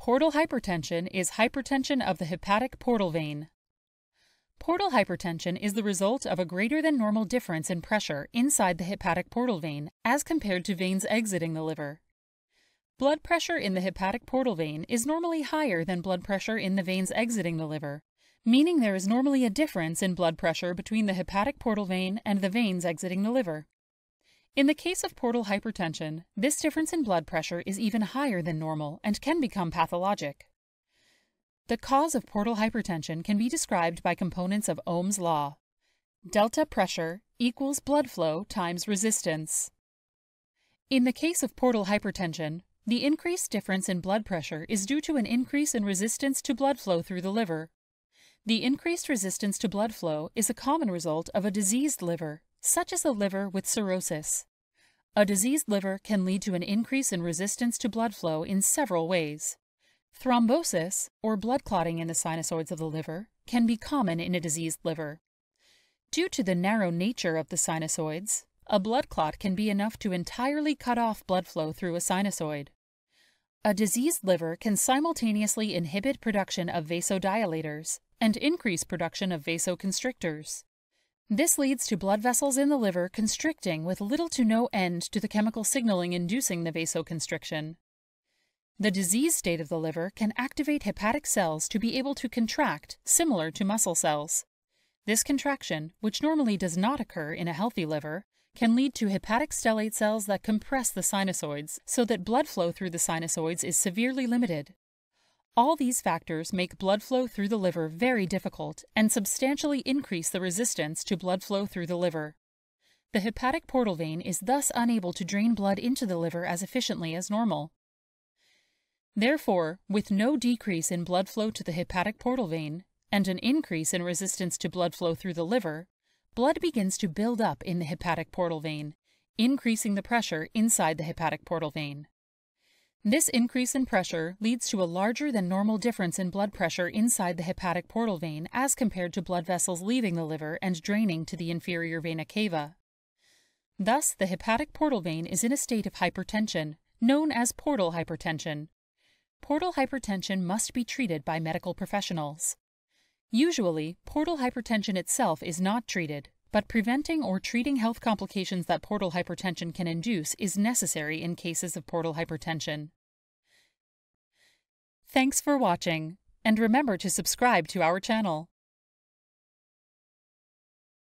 Portal hypertension is hypertension of the hepatic portal vein. Portal hypertension is the result of a greater than normal difference in pressure inside the hepatic portal vein as compared to veins exiting the liver. Blood pressure in the hepatic portal vein is normally higher than blood pressure in the veins exiting the liver, meaning there is normally a difference in blood pressure between the hepatic portal vein and the veins exiting the liver. In the case of portal hypertension, this difference in blood pressure is even higher than normal and can become pathologic. The cause of portal hypertension can be described by components of Ohm's law. Delta pressure equals blood flow times resistance. In the case of portal hypertension, the increased difference in blood pressure is due to an increase in resistance to blood flow through the liver. The increased resistance to blood flow is a common result of a diseased liver, such as a liver with cirrhosis. A diseased liver can lead to an increase in resistance to blood flow in several ways. Thrombosis, or blood clotting in the sinusoids of the liver, can be common in a diseased liver. Due to the narrow nature of the sinusoids, a blood clot can be enough to entirely cut off blood flow through a sinusoid. A diseased liver can simultaneously inhibit production of vasodilators and increase production of vasoconstrictors. This leads to blood vessels in the liver constricting with little to no end to the chemical signaling inducing the vasoconstriction. The disease state of the liver can activate hepatic cells to be able to contract, similar to muscle cells. This contraction, which normally does not occur in a healthy liver, can lead to hepatic stellate cells that compress the sinusoids so that blood flow through the sinusoids is severely limited. All these factors make blood flow through the liver very difficult and substantially increase the resistance to blood flow through the liver. The hepatic portal vein is thus unable to drain blood into the liver as efficiently as normal. Therefore, with no decrease in blood flow to the hepatic portal vein and an increase in resistance to blood flow through the liver, blood begins to build up in the hepatic portal vein, increasing the pressure inside the hepatic portal vein. This increase in pressure leads to a larger than normal difference in blood pressure inside the hepatic portal vein as compared to blood vessels leaving the liver and draining to the inferior vena cava. Thus, the hepatic portal vein is in a state of hypertension, known as portal hypertension. Portal hypertension must be treated by medical professionals. Usually, portal hypertension itself is not treated, but preventing or treating health complications that portal hypertension can induce is necessary in cases of portal hypertension. Thanks for watching, and remember to subscribe to our channel.